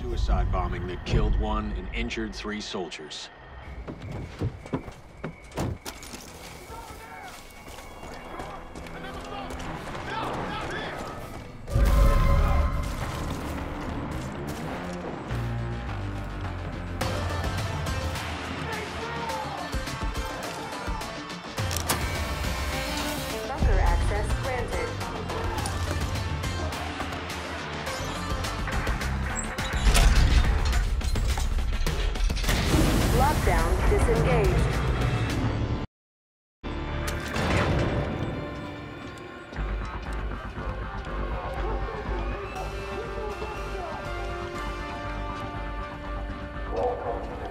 Suicide bombing that killed one and injured three soldiers. Countdown disengaged. Welcome